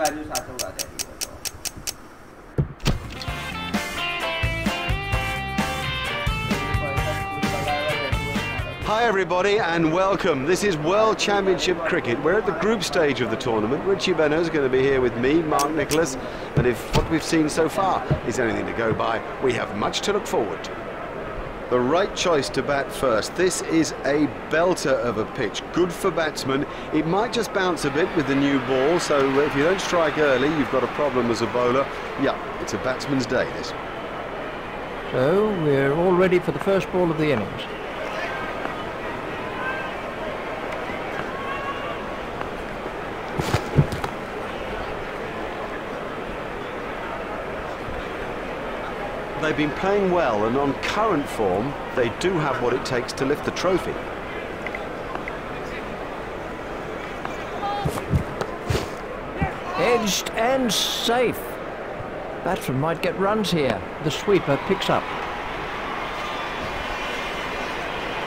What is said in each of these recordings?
બાજુ સાચો Hi, everybody, and welcome. This is World Championship Cricket. We're at the group stage of the tournament. Richie Benaud is going to be here with me, Mark Nicholas, and if what we've seen so far is anything to go by, we have much to look forward to. The right choice to bat first. This is a belter of a pitch. Good for batsmen. It might just bounce a bit with the new ball, so if you don't strike early, you've got a problem as a bowler. Yeah, it's a batsman's day, this. So we're all ready for the first ball of the innings. They've been playing well, and on current form, they do have what it takes to lift the trophy. Edged and safe. Batsman might get runs here. The sweeper picks up.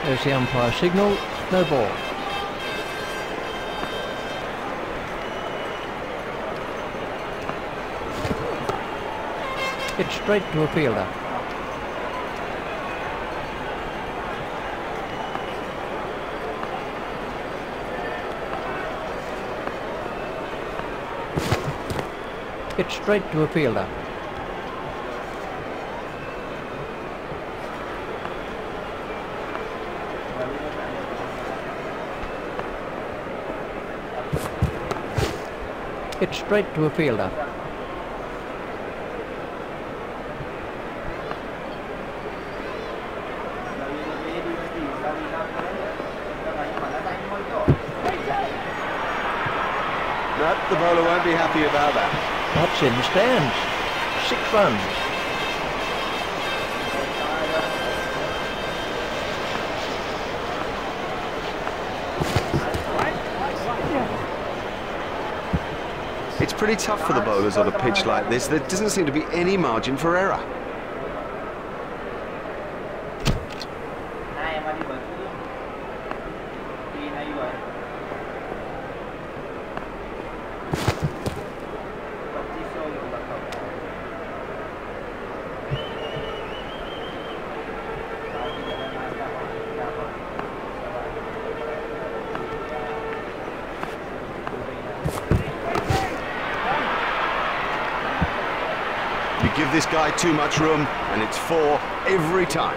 There's the umpire signal. No ball. It's straight to a fielder. It's straight to a fielder. It's straight to a fielder. No, the bowler won't be happy about that. That's in the stands. Six runs. It's pretty tough for the bowlers on a pitch like this. There doesn't seem to be any margin for error. Too much room, and it's four every time.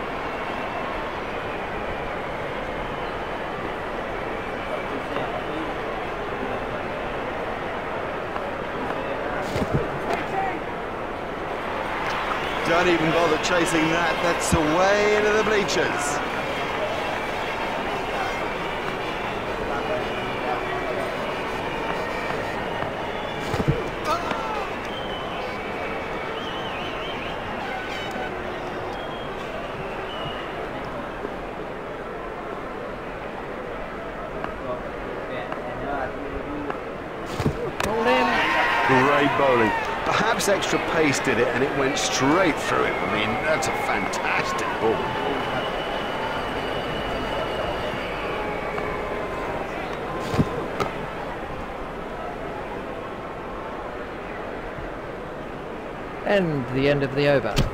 Don't even bother chasing that. That's away into the bleachers. Hold in. Great bowling. Perhaps extra pace did it, and it went straight through it. I mean, that's a fantastic ball. And the end of the over.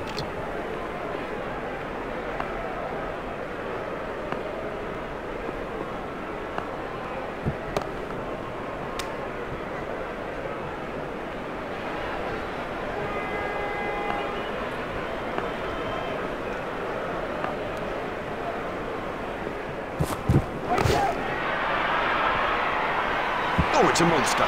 Oh, it's a monster.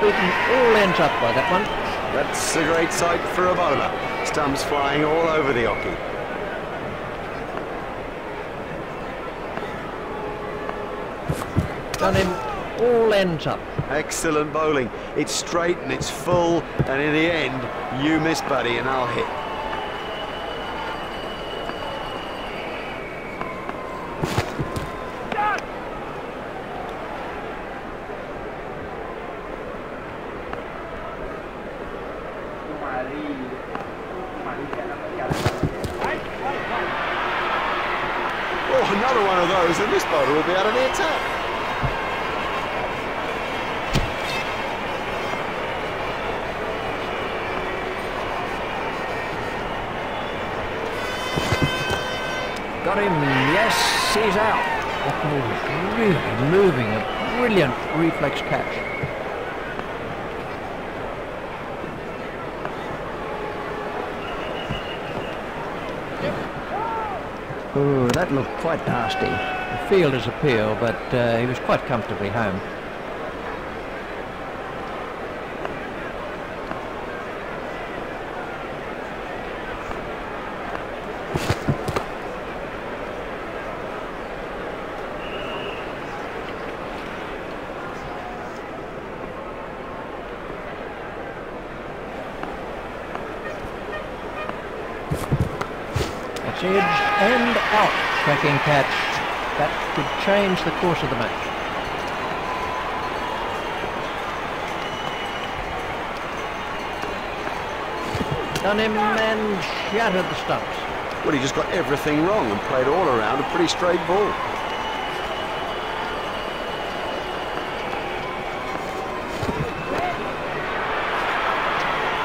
Beaten all ends up by that one. That's a great sight for a bowler. Stumps flying all over the hockey. Done him. all ends up. Excellent bowling. It's straight and it's full, and in the end, you miss Buddy and I'll hit. Oh, another one of those, and this bowler will be out of the attack. Yes, he's out. Oh, really moving. A brilliant reflex catch. Oh, that looked quite nasty. The fielder's appeal, but uh, he was quite comfortably home. It's edged and out. Cracking catch. That could change the course of the match. Done him and shattered the stumps. Well, he just got everything wrong and played all around a pretty straight ball.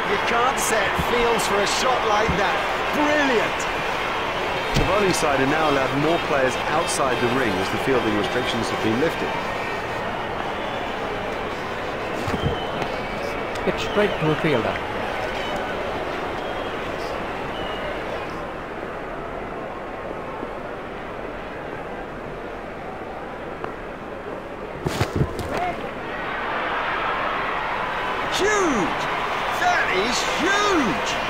You can't set fields for a shot like that. Brilliant! The bowling side are now allowed more players outside the ring as the fielding restrictions have been lifted. Hit straight to a fielder. Huge! That is huge!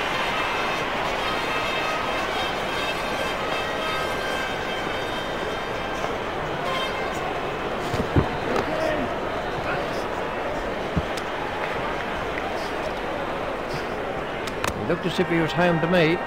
He was home to me.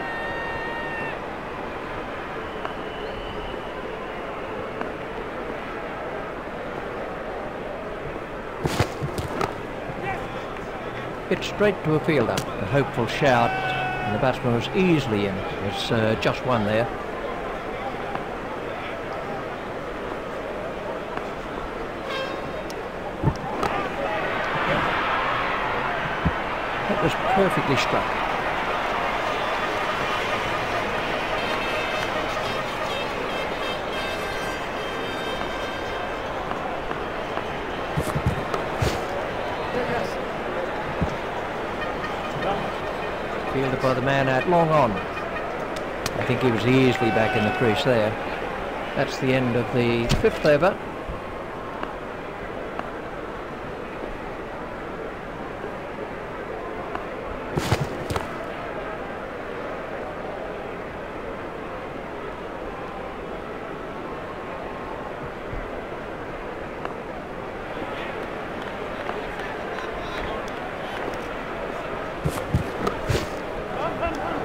Hit straight to a fielder. A hopeful shout, and the batsman was easily in. Was uh, just one there. Perfectly struck. By the man out long on. I think he was easily back in the crease there. That's the end of the fifth over.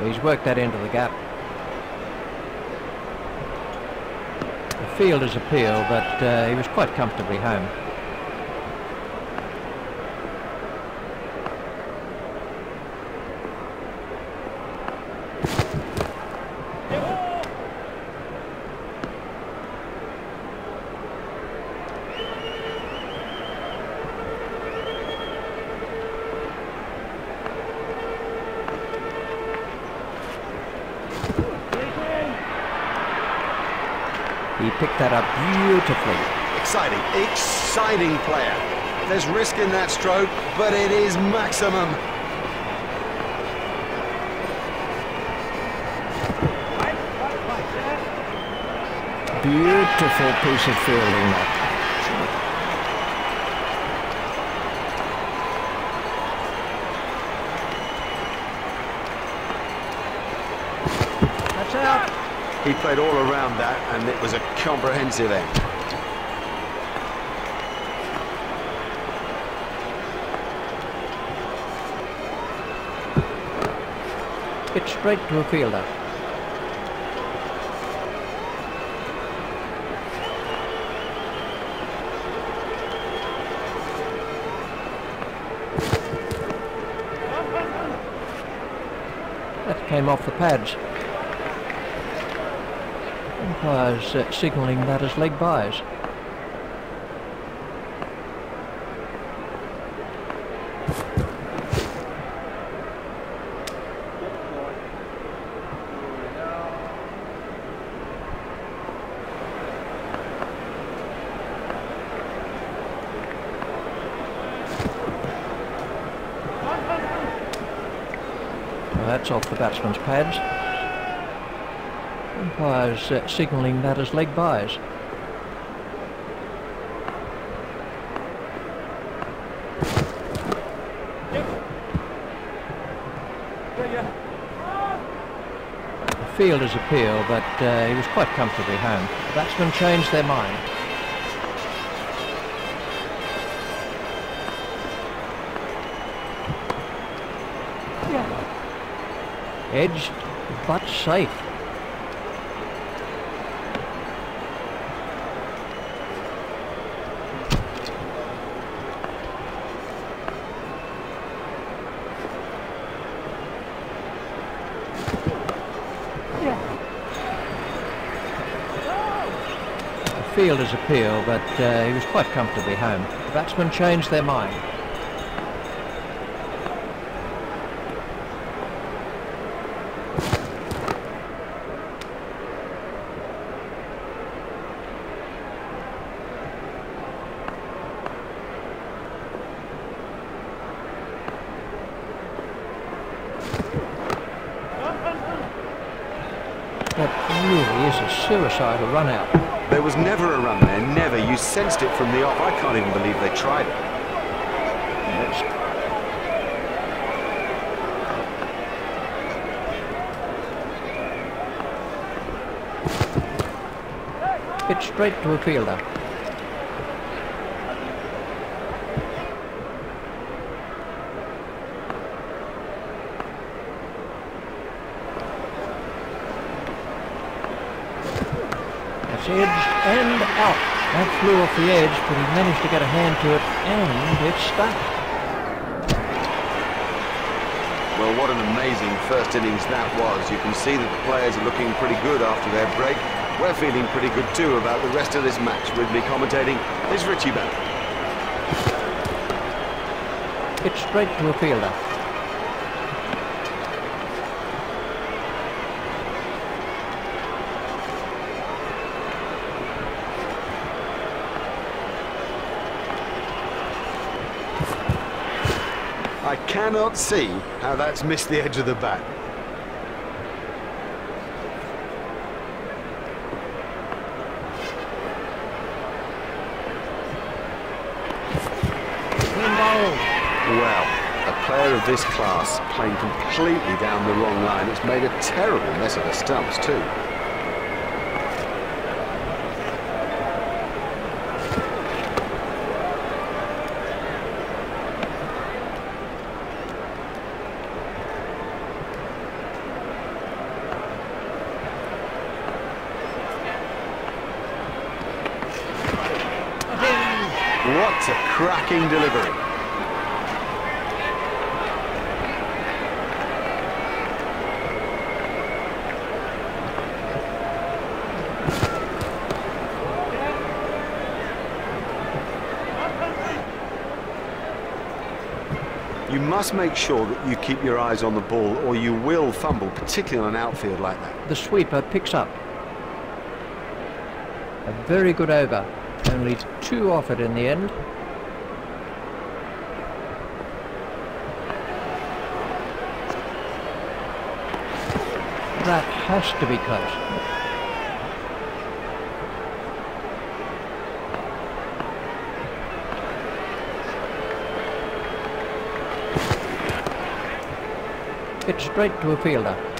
He's worked that into the gap. The field fielder's appeal, but uh, he was quite comfortably home. Picked that up beautifully. Exciting, exciting player. There's risk in that stroke, but it is maximum. Beautiful piece of fielding that. He played all around that, and it was a comprehensive end. It's straight to a fielder. That came off the pads. Umpires uh, signalling that as leg byes. That's off the batsman's pads. Umpires uh, signalling that as leg. The fielder's appeal, but uh, he was quite comfortably home. The batsmen changed their mind. Edged, but safe. The fielder's appeal, but uh, he was quite comfortably home. The batsmen changed their mind. That really is a run out. Sensed it from the off. I can't even believe they tried it. It's straight to a fielder. That's edged and out. That flew off the edge, but he managed to get a hand to it, and it stuck. Well, what an amazing first innings that was. You can see that the players are looking pretty good after their break. We're feeling pretty good too about the rest of this match. With me commentating is Richie Bell. It's straight to a fielder. Cannot see how that's missed the edge of the bat. Well, a player of this class playing completely down the wrong line. It's made a terrible mess of the stumps too. What a cracking delivery. You must make sure that you keep your eyes on the ball or you will fumble, particularly on an outfield like that. The sweeper picks up. A very good over. Only two off it in the end. That has to be cut. It's straight to a fielder.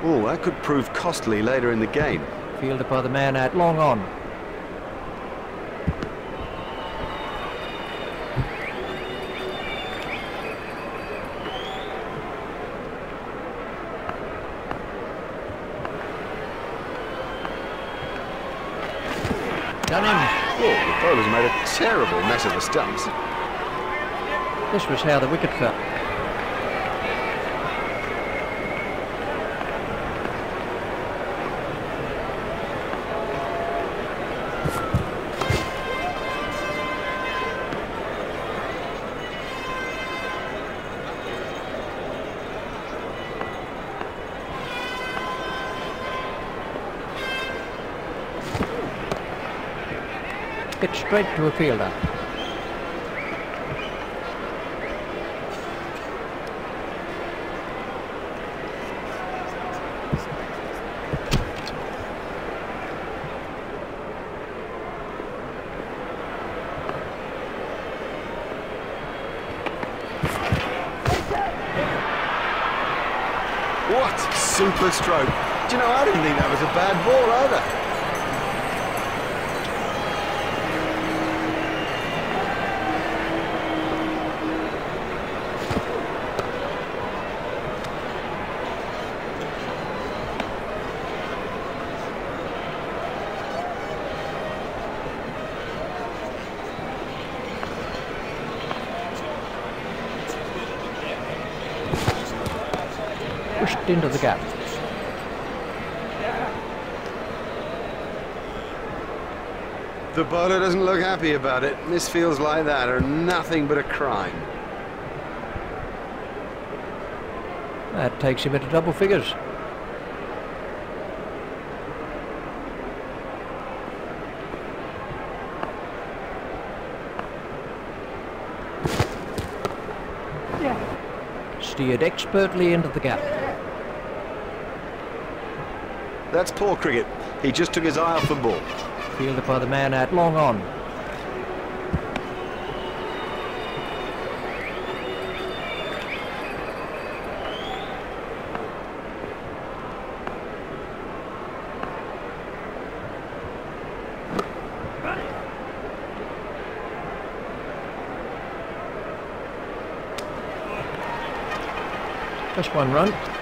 Oh, that could prove costly later in the game. Fielded by the man at long on. Done him. Oh, the bowler's made a terrible mess of the stumps. This was how the wicket fell. Straight to a fielder. What super stroke. Do you know, I didn't think that was a bad ball either. Pushed into the gap. The bowler doesn't look happy about it. Misfields like that are nothing but a crime. That takes him into double figures. Steered expertly into the gap. That's poor cricket. He just took his eye off the ball. Fielded by the man at long on. Just one run.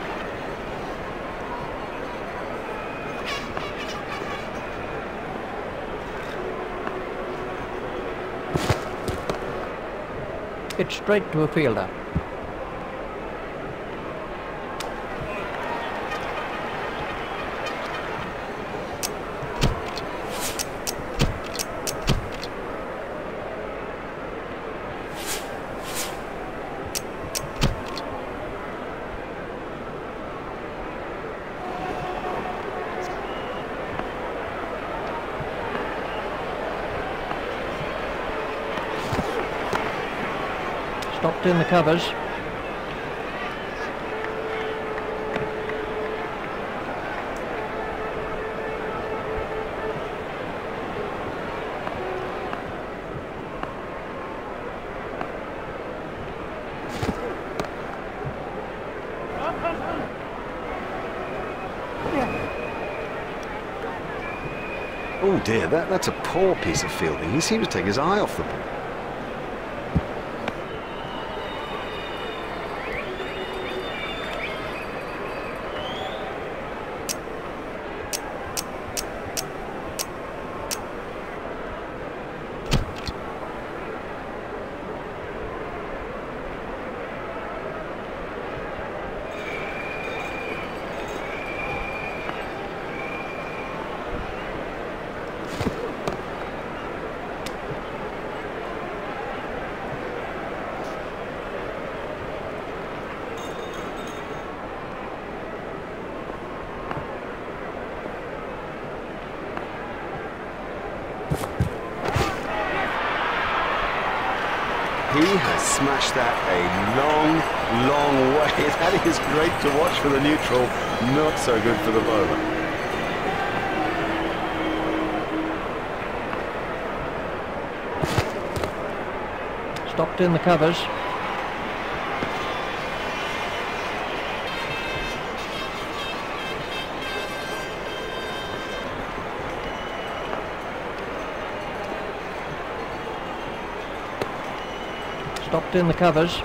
Hit straight to a fielder. In the covers. Oh dear, that, that's a poor piece of fielding. He seems to take his eye off the ball. is great to watch for the neutral, not so good for the bowler. stopped in the covers. Stopped in the covers.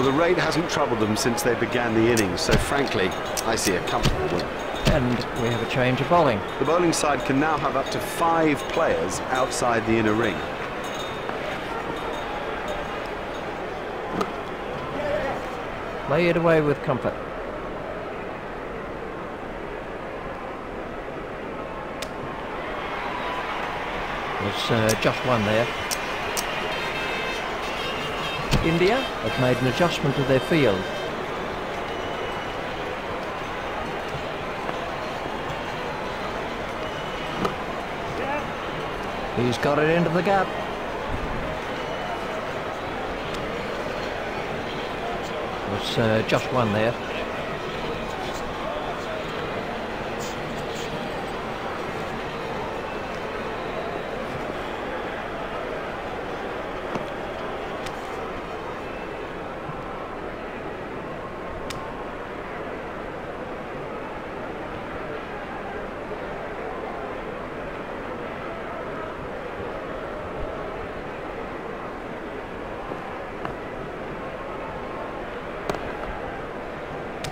Well, the rain hasn't troubled them since they began the innings, so frankly, I see a comfortable win. And we have a change of bowling. The bowling side can now have up to five players outside the inner ring. Lay it away with comfort. There's uh, just one there. India have made an adjustment to their field. He's got it into the gap. There's uh, just one there.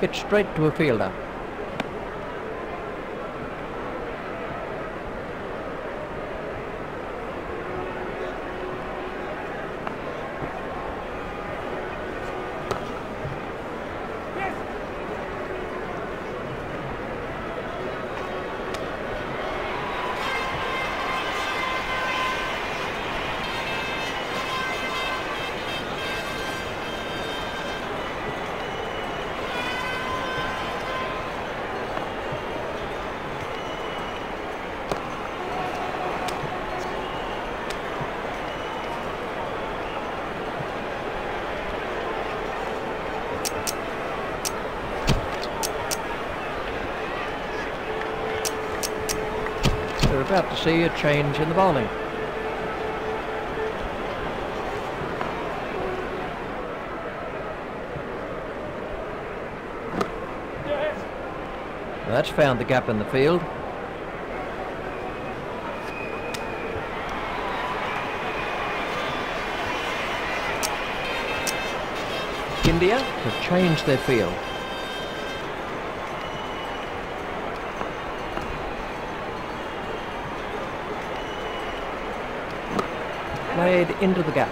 Hit straight to a fielder. About to see a change in the bowling. That's found the gap in the field. India have changed their field. Played into the gap.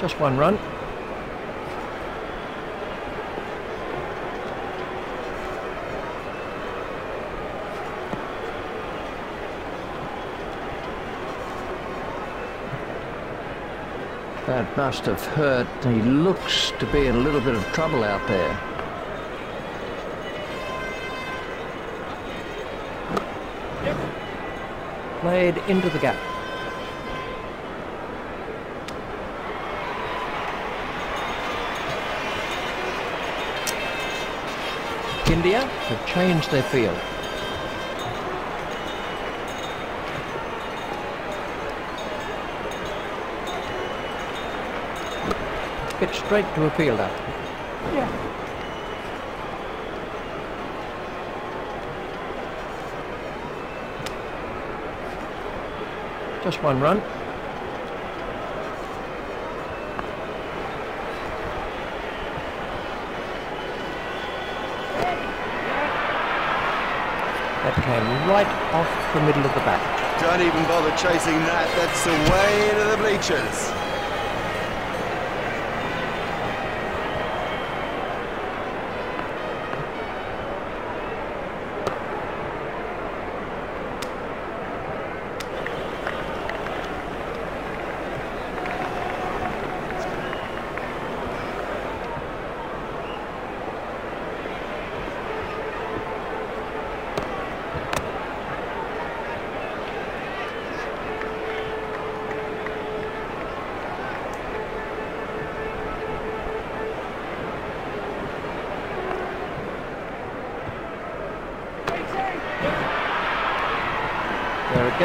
Just one run. That must have hurt. He looks to be in a little bit of trouble out there. Played into the gap. India have changed their field. Hit straight to a fielder. Just one run. That came right off the middle of the bat. Don't even bother chasing that. That's away to the bleachers.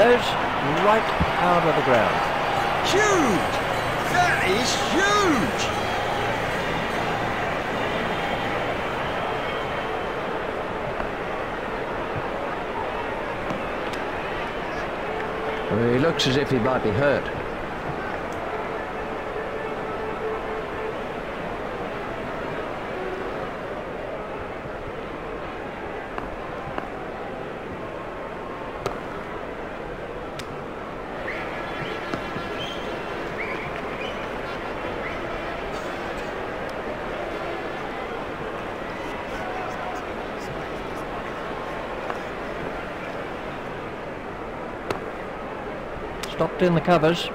Right out of the ground. Huge! That is huge! Well, he looks as if he might be hurt. Stopped in the covers.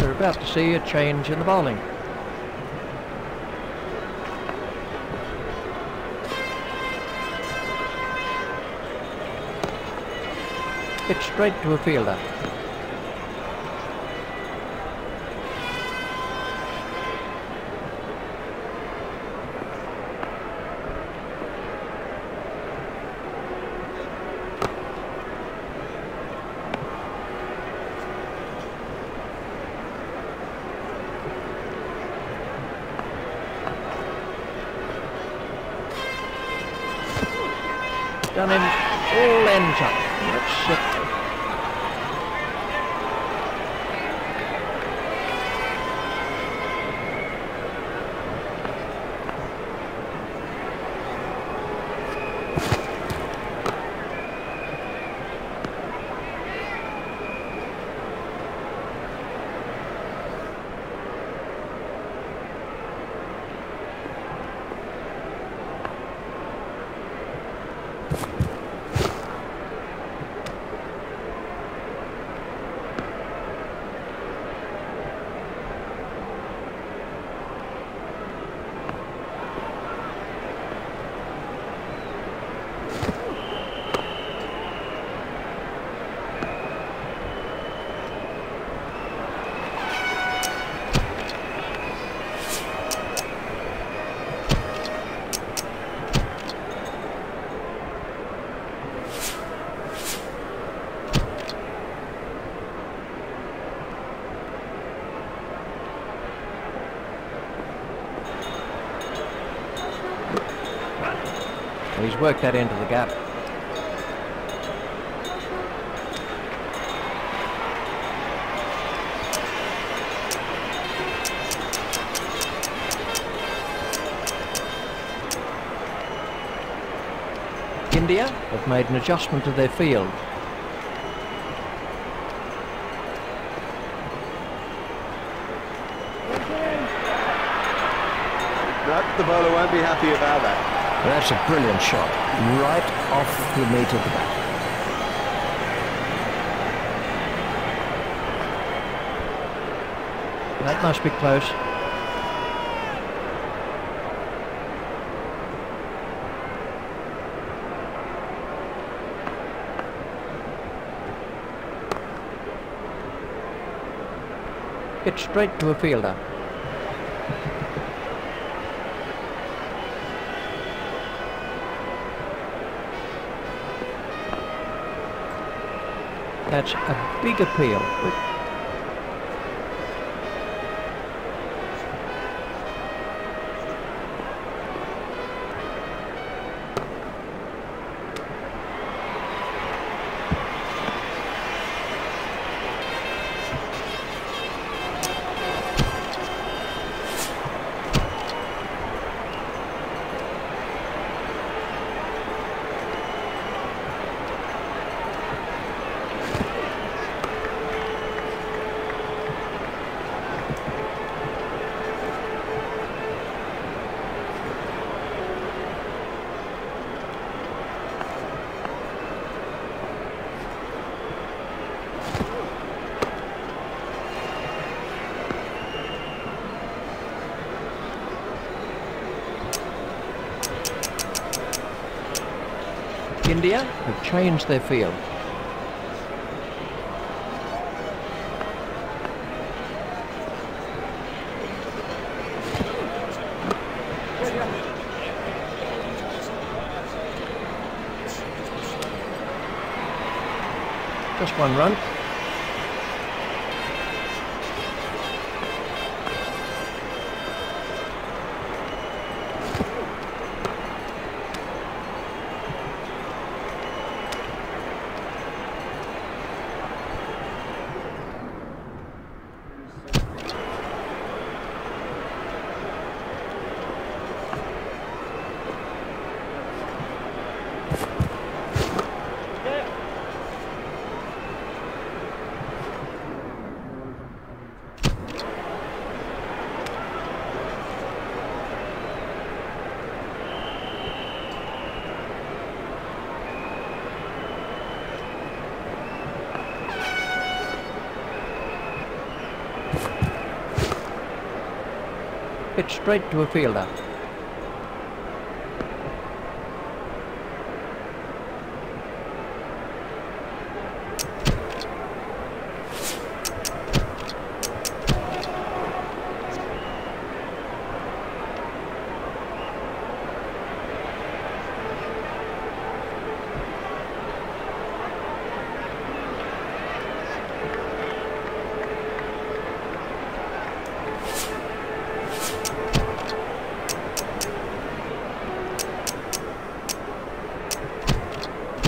We're about to see a change in the bowling. Hit straight to a fielder. Done him all ends up. That's uh, He's worked that into the gap. India have made an adjustment to their field. The bowler won't be happy about that. That's a brilliant shot, right off the meat of the bat. That must be close. Hit straight to a fielder. That's a big appeal. India have changed their field. Just one run. Straight to a fielder.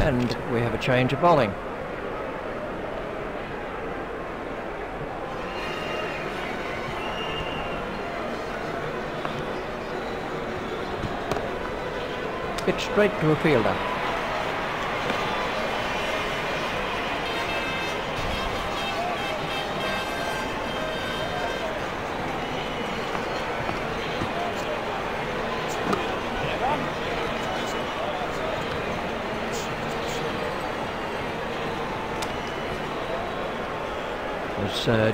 And we have a change of bowling. Hit straight to a fielder.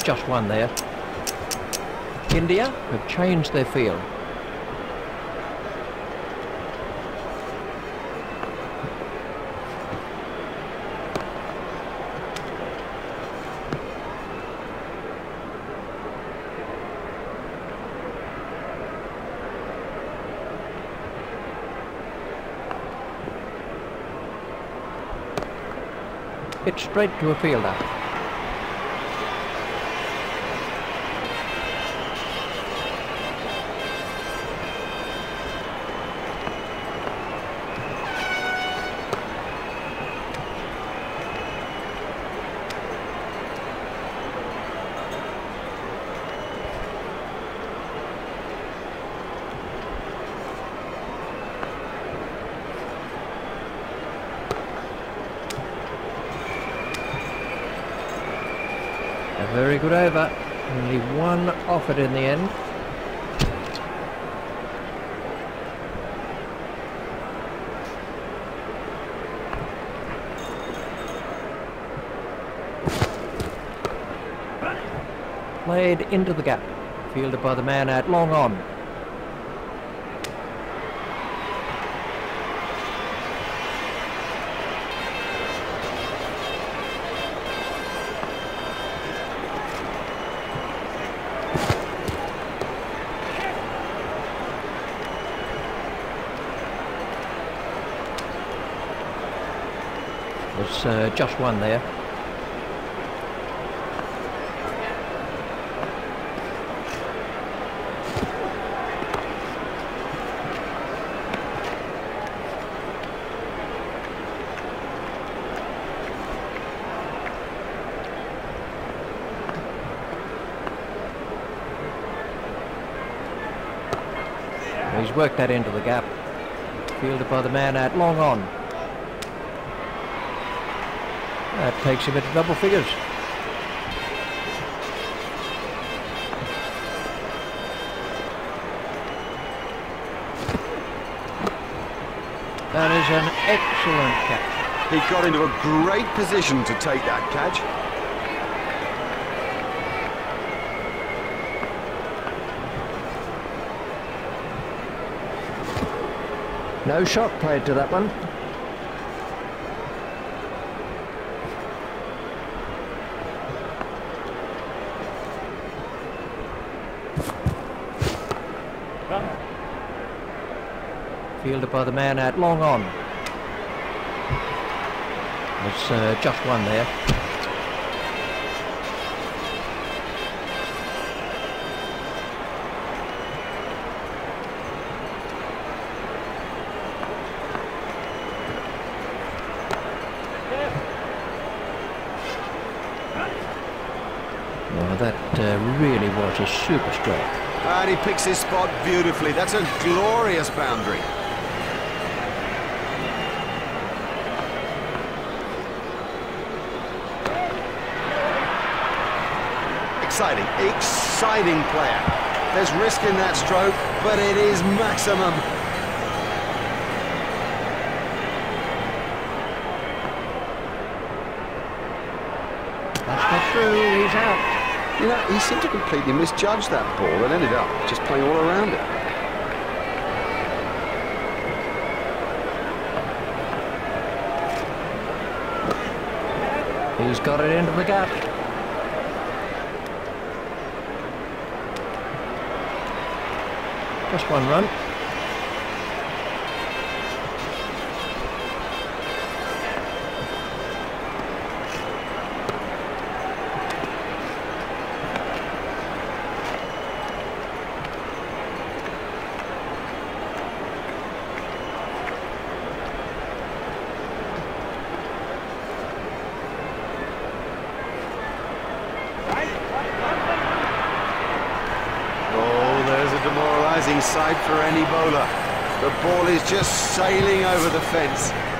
Just one there. India have changed their field. Hit straight to a fielder. A very good over. Only in the end. Played into the gap. Fielded by the man at long on. There's uh, just one there. He's worked that into the gap. Fielded by the man at long on. That takes him into double figures. That is an excellent catch. He got into a great position to take that catch. No shot played to that one. fielded by the man out long on. There's uh, just one there. That uh, really was a super strike. And ah, he picks his spot beautifully. That's a glorious boundary. Exciting, exciting player. There's risk in that stroke, but it is maximum. That's not through, he's out. You know, he seemed to completely misjudge that ball and ended up just playing all around it. He's got it into the gap. Just one run. Oh, there's a demoralising sight for any bowler. The ball is just sailing over the fence.